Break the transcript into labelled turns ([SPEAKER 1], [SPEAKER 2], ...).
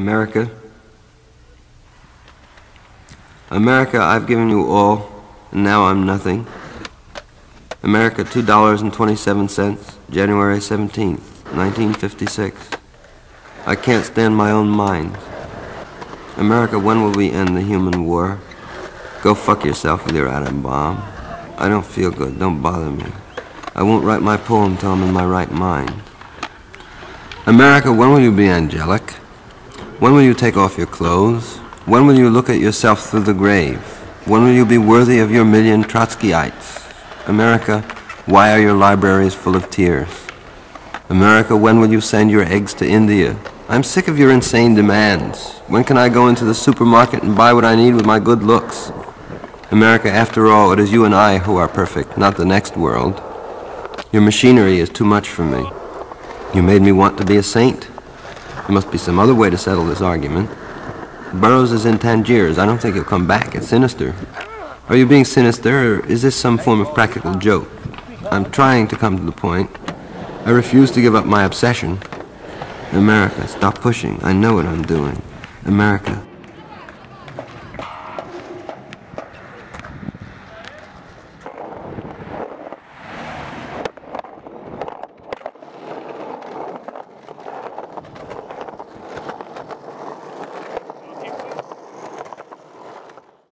[SPEAKER 1] America. America, I've given you all, and now I'm nothing. America, $2.27, January 17th, 1956. I can't stand my own mind. America, when will we end the human war? Go fuck yourself with your atom bomb. I don't feel good. Don't bother me. I won't write my poem till I'm in my right mind. America, when will you be angelic? When will you take off your clothes? When will you look at yourself through the grave? When will you be worthy of your million Trotskyites? America, why are your libraries full of tears? America, when will you send your eggs to India? I'm sick of your insane demands. When can I go into the supermarket and buy what I need with my good looks? America, after all, it is you and I who are perfect, not the next world. Your machinery is too much for me. You made me want to be a saint. There must be some other way to settle this argument. Burroughs is in Tangiers. I don't think he'll come back. It's sinister. Are you being sinister, or is this some form of practical joke? I'm trying to come to the point. I refuse to give up my obsession. America, stop pushing. I know what I'm doing. America,